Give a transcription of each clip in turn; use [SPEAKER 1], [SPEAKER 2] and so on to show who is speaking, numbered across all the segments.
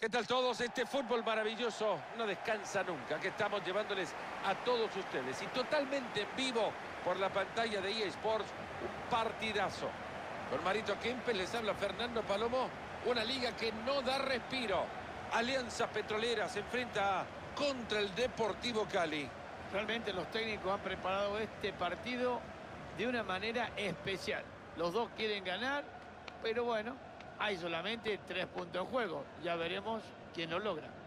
[SPEAKER 1] ¿Qué tal todos? Este fútbol maravilloso no descansa nunca, que estamos llevándoles a todos ustedes y totalmente en vivo por la pantalla de EA Sports, un partidazo. Con Marito Kempes les habla Fernando Palomo, una liga que no da respiro. Alianza Petrolera se enfrenta contra el Deportivo Cali.
[SPEAKER 2] Realmente los técnicos han preparado este partido de una manera especial. Los dos quieren ganar, pero bueno, hay solamente tres puntos en juego. Ya veremos quién lo logra.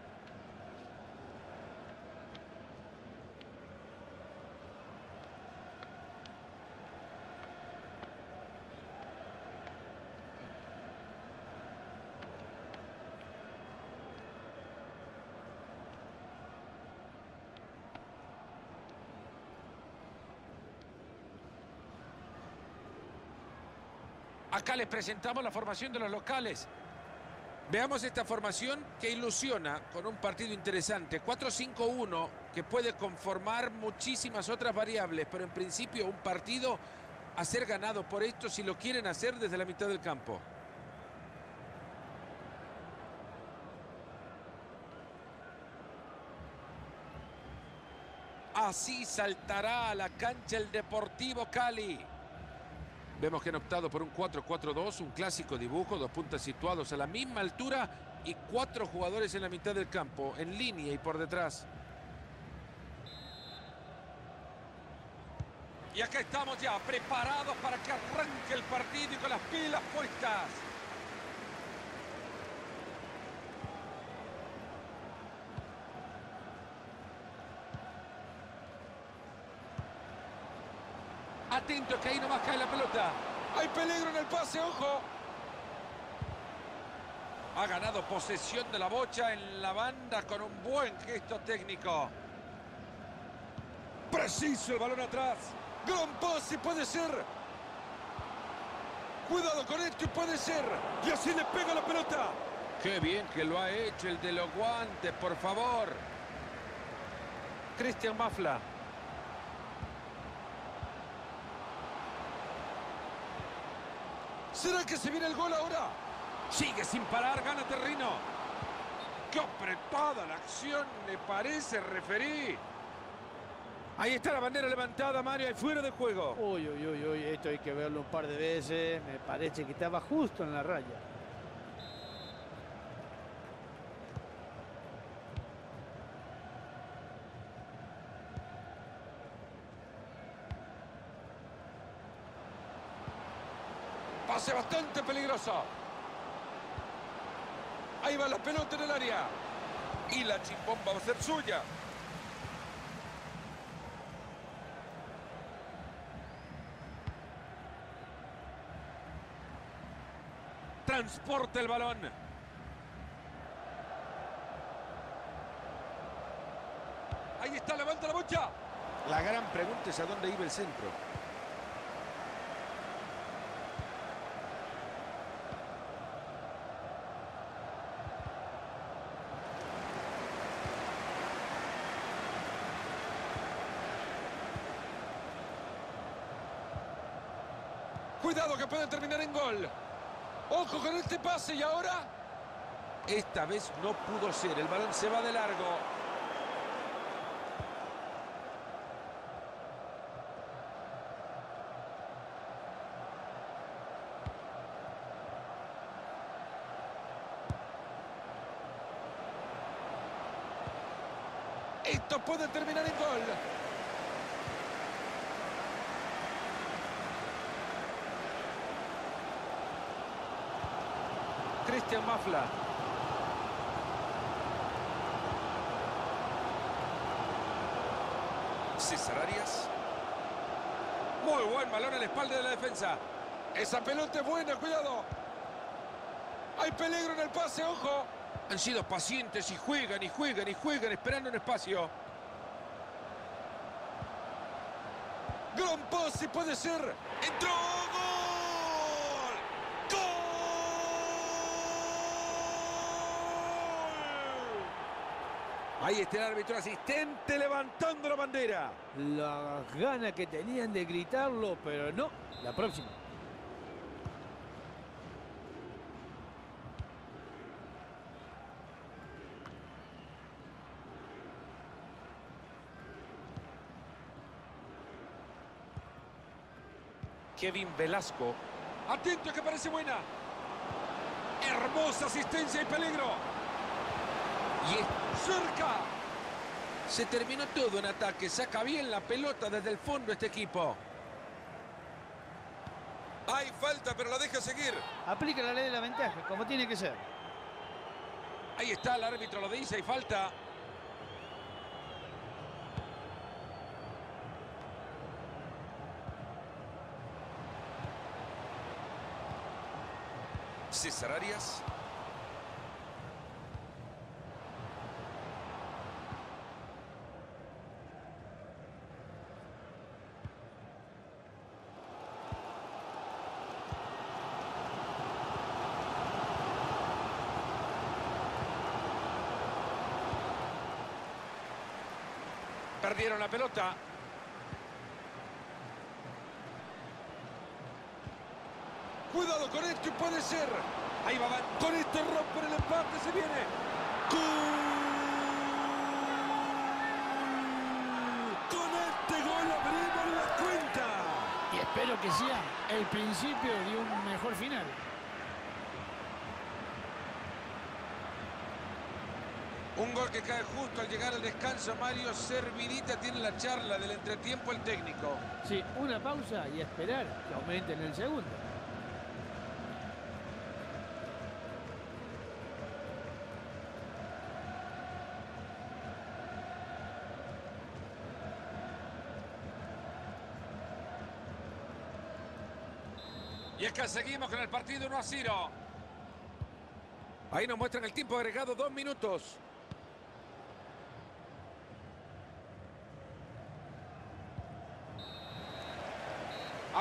[SPEAKER 1] Acá les presentamos la formación de los locales. Veamos esta formación que ilusiona con un partido interesante. 4-5-1 que puede conformar muchísimas otras variables, pero en principio un partido a ser ganado por esto si lo quieren hacer desde la mitad del campo. Así saltará a la cancha el Deportivo Cali. Vemos que han optado por un 4-4-2, un clásico dibujo, dos puntas situados a la misma altura y cuatro jugadores en la mitad del campo, en línea y por detrás. Y acá estamos ya, preparados para que arranque el partido y con las pilas puestas. Atento que ahí nomás cae la pelota. Hay peligro en el pase, ojo. Ha ganado posesión de la bocha en la banda con un buen gesto técnico. Preciso el balón atrás. Gran pase, puede ser. Cuidado con esto, puede ser. Y así le pega la pelota. Qué bien que lo ha hecho el de los guantes, por favor. Cristian Mafla. ¿Será que se viene el gol ahora? Sigue sin parar, gana terreno. ¡Qué apretada la acción! Me parece, referí. Ahí está la bandera levantada, Mario, y fuera de juego.
[SPEAKER 2] Uy, uy, uy, uy, esto hay que verlo un par de veces. Me parece que estaba justo en la raya.
[SPEAKER 1] Pase bastante peligroso. Ahí va la pelota en el área. Y la chimpomba va a ser suya. Transporta el balón. Ahí está, levanta la bocha. La gran pregunta es a dónde iba el centro. Cuidado que puede terminar en gol. Ojo con este pase y ahora... Esta vez no pudo ser. El balón se va de largo. Esto puede terminar en gol. Cristian Mafla. César Arias. Muy buen balón en la espalda de la defensa. Esa pelota es buena, cuidado. Hay peligro en el pase, ojo. Han sido pacientes y juegan y juegan y juegan esperando un espacio. Gran pase puede ser. ¡Entró! Ahí está el árbitro asistente levantando la bandera.
[SPEAKER 2] Las ganas que tenían de gritarlo, pero no. La próxima.
[SPEAKER 1] Kevin Velasco.
[SPEAKER 3] Atento que parece buena. Hermosa asistencia y peligro.
[SPEAKER 1] Y este
[SPEAKER 3] Cerca.
[SPEAKER 1] Se terminó todo en ataque. Saca bien la pelota desde el fondo este equipo.
[SPEAKER 3] Hay falta, pero la deja seguir.
[SPEAKER 2] Aplica la ley de la ventaja, como tiene que ser.
[SPEAKER 1] Ahí está el árbitro, lo dice, hay falta.
[SPEAKER 3] César Arias.
[SPEAKER 1] Perdieron la pelota.
[SPEAKER 3] Cuidado con esto y puede ser. Ahí va, va. Con esto rompen el empate. Se viene. ¡Gol! Con este gol abrimos la cuenta.
[SPEAKER 2] Y espero que sea el principio de un mejor final.
[SPEAKER 1] Un gol que cae justo al llegar al descanso. Mario Servidita tiene la charla del entretiempo el técnico.
[SPEAKER 2] Sí, una pausa y esperar que aumenten el segundo.
[SPEAKER 1] Y es que seguimos con el partido 1 a 0. Ahí nos muestran el tiempo agregado, dos minutos.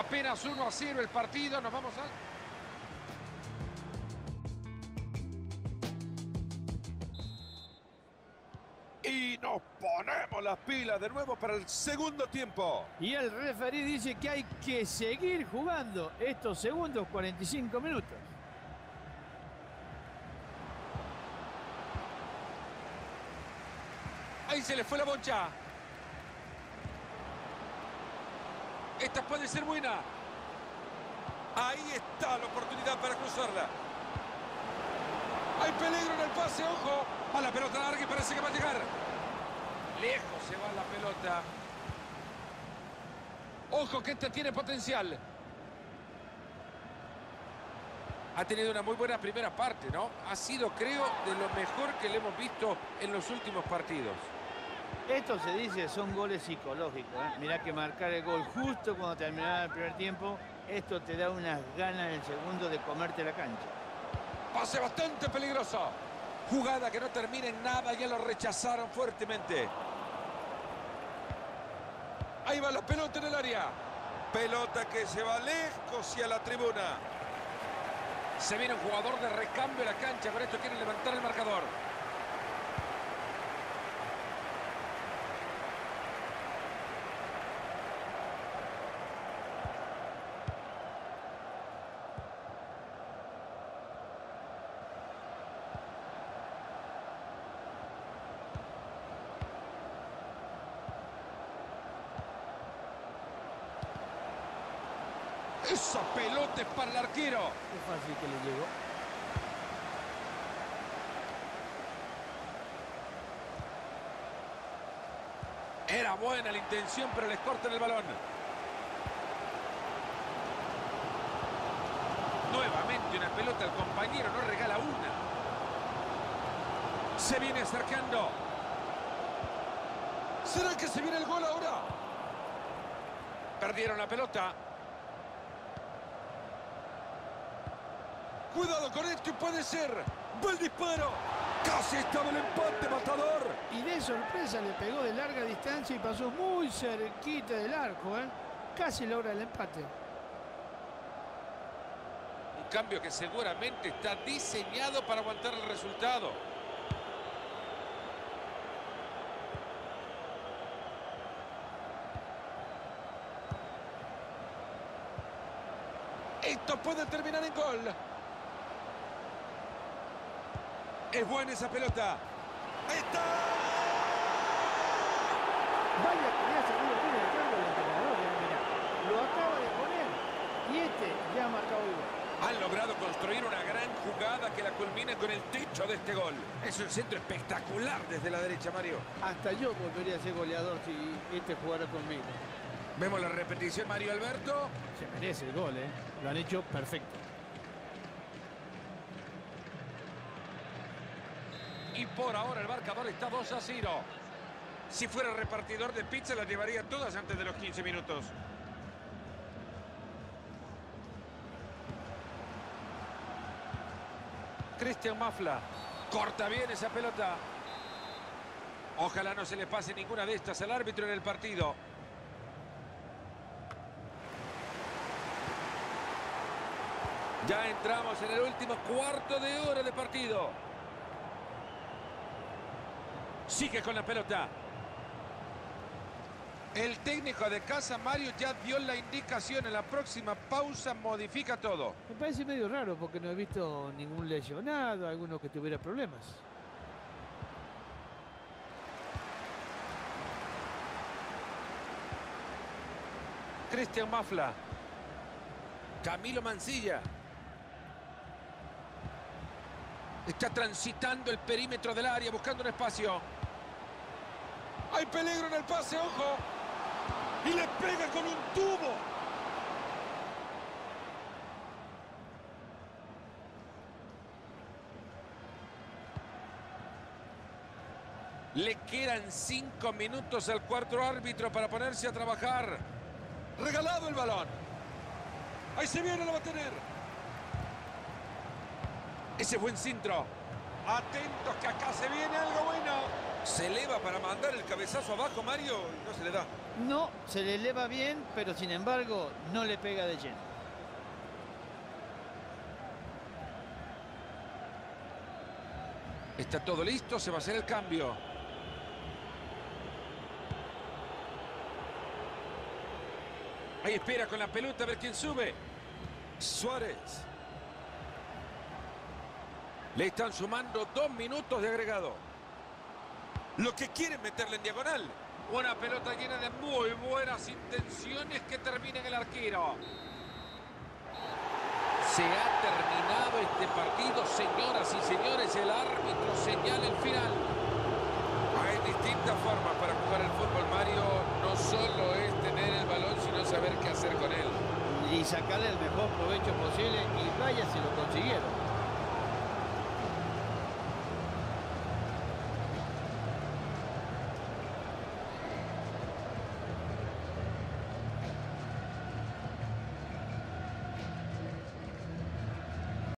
[SPEAKER 1] Apenas 1 a 0 el partido, nos vamos a...
[SPEAKER 3] Y nos ponemos las pilas de nuevo para el segundo tiempo.
[SPEAKER 2] Y el referí dice que hay que seguir jugando estos segundos 45 minutos.
[SPEAKER 1] Ahí se le fue la boncha. Esta puede ser buena.
[SPEAKER 3] Ahí está la oportunidad para cruzarla. Hay peligro en el pase, ojo. A la pelota larga y parece que va a llegar.
[SPEAKER 1] Lejos se va la pelota. Ojo que este tiene potencial. Ha tenido una muy buena primera parte, ¿no? Ha sido, creo, de lo mejor que le hemos visto en los últimos partidos.
[SPEAKER 2] Esto se dice son goles psicológicos. ¿eh? Mirá que marcar el gol justo cuando terminaba el primer tiempo, esto te da unas ganas en el segundo de comerte la cancha.
[SPEAKER 3] Pase bastante peligroso.
[SPEAKER 1] Jugada que no termina en nada, ya lo rechazaron fuertemente.
[SPEAKER 3] Ahí va la pelota en el área. Pelota que se va lejos y a la tribuna.
[SPEAKER 1] Se viene un jugador de recambio a la cancha, con esto quieren levantar el marcador.
[SPEAKER 3] Esa pelota es para el arquero.
[SPEAKER 2] Qué fácil que le llegó.
[SPEAKER 1] Era buena la intención, pero les cortan el balón. Nuevamente una pelota al compañero, no regala una. Se viene acercando.
[SPEAKER 3] ¿Será que se viene el gol ahora?
[SPEAKER 1] Perdieron la pelota.
[SPEAKER 3] Cuidado con esto y puede ser. El disparo. Casi estaba el empate, matador.
[SPEAKER 2] Y de sorpresa le pegó de larga distancia y pasó muy cerquita del arco. ¿eh? Casi logra el empate.
[SPEAKER 1] Un cambio que seguramente está diseñado para aguantar el resultado.
[SPEAKER 3] Esto puede terminar en gol. Es buena esa pelota. Ahí está.
[SPEAKER 2] Vaya que le ha salido bien el cambio al entrenador. ¿eh? Mirá, lo acaba de poner este ya ha marcado el gol.
[SPEAKER 3] Han logrado construir una gran jugada que la culmina con el techo de este gol. Es un centro espectacular desde la derecha, Mario.
[SPEAKER 2] Hasta yo volvería a ser goleador si este jugara conmigo.
[SPEAKER 3] Vemos la repetición, Mario Alberto.
[SPEAKER 2] Se merece el gol, ¿eh? Lo han hecho perfecto.
[SPEAKER 1] Y por ahora el marcador está 2 a 0.
[SPEAKER 3] Si fuera repartidor de pizza, las llevaría todas antes de los 15 minutos.
[SPEAKER 1] Cristian Mafla. Corta bien esa pelota. Ojalá no se le pase ninguna de estas al árbitro en el partido. Ya entramos en el último cuarto de hora de partido. Sigue con la pelota. El técnico de casa, Mario, ya dio la indicación. En la próxima pausa modifica todo.
[SPEAKER 2] Me parece medio raro porque no he visto ningún lesionado, alguno que tuviera problemas.
[SPEAKER 1] Cristian Mafla. Camilo Mancilla. Está transitando el perímetro del área, buscando un espacio.
[SPEAKER 3] Hay peligro en el pase, ojo. Y le pega con un tubo.
[SPEAKER 1] Le quedan cinco minutos al cuarto árbitro para ponerse a trabajar.
[SPEAKER 3] Regalado el balón. Ahí se viene, lo va a tener.
[SPEAKER 1] Ese buen cintro.
[SPEAKER 3] Atentos que acá se viene algo bueno. Se eleva para mandar el cabezazo abajo, Mario, y no se le da.
[SPEAKER 2] No, se le eleva bien, pero sin embargo no le pega de lleno.
[SPEAKER 1] Está todo listo, se va a hacer el cambio. Ahí espera con la pelota a ver quién sube.
[SPEAKER 3] Suárez.
[SPEAKER 1] Le están sumando dos minutos de agregado.
[SPEAKER 3] Lo que quieren meterle en diagonal.
[SPEAKER 1] Una pelota llena de muy buenas intenciones que termina en el arquero. Se ha terminado este partido, señoras y señores. El árbitro señala el final.
[SPEAKER 3] Hay distintas formas para jugar el fútbol, Mario. No solo es tener el balón, sino saber qué hacer con él.
[SPEAKER 2] Y sacarle el mejor provecho posible y vaya si lo consiguieron.